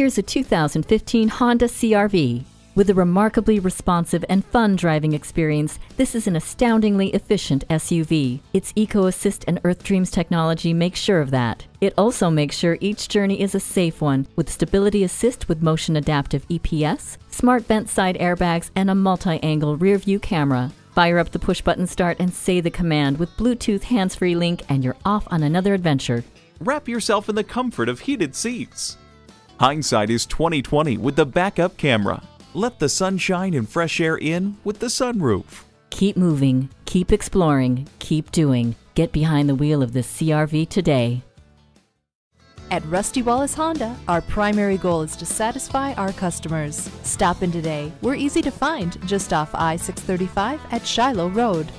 Here's a 2015 Honda CRV. With a remarkably responsive and fun driving experience, this is an astoundingly efficient SUV. Its Eco Assist and Earth Dreams technology makes sure of that. It also makes sure each journey is a safe one with Stability Assist with motion adaptive EPS, smart vent side airbags, and a multi-angle rear view camera. Fire up the push button start and say the command with Bluetooth hands-free link and you're off on another adventure. Wrap yourself in the comfort of heated seats. Hindsight is 2020 with the backup camera. Let the sunshine and fresh air in with the sunroof. Keep moving, keep exploring, keep doing. Get behind the wheel of this CRV today. At Rusty Wallis Honda, our primary goal is to satisfy our customers. Stop in today. We're easy to find just off I 635 at Shiloh Road.